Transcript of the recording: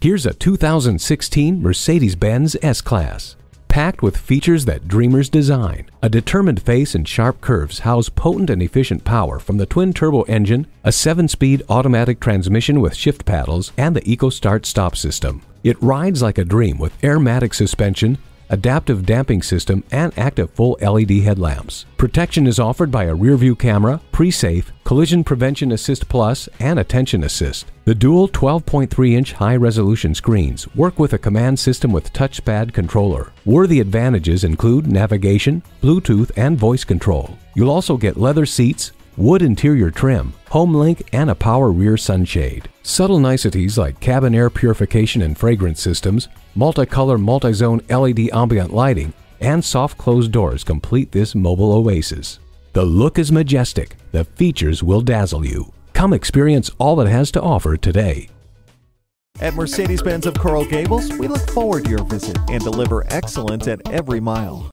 Here's a 2016 Mercedes-Benz S-Class. Packed with features that dreamers design, a determined face and sharp curves house potent and efficient power from the twin-turbo engine, a 7-speed automatic transmission with shift paddles, and the EcoStart stop system. It rides like a dream with airmatic suspension, adaptive damping system, and active full LED headlamps. Protection is offered by a rear view camera, pre-safe, collision prevention assist plus, and attention assist. The dual 12.3 inch high resolution screens work with a COMAND system with touchpad controller. Worthy advantages include navigation, Bluetooth, and voice control. You'll also get leather seats, wood interior trim, HomeLink, and a power rear sunshade. Subtle niceties like cabin air purification and fragrance systems, multicolor multi-zone LED ambient lighting, and soft closed doors complete this mobile oasis. The look is majestic, the features will dazzle you. Come experience all it has to offer today. At Mercedes Benz of Coral Gables, we look forward to your visit and deliver excellence at every mile.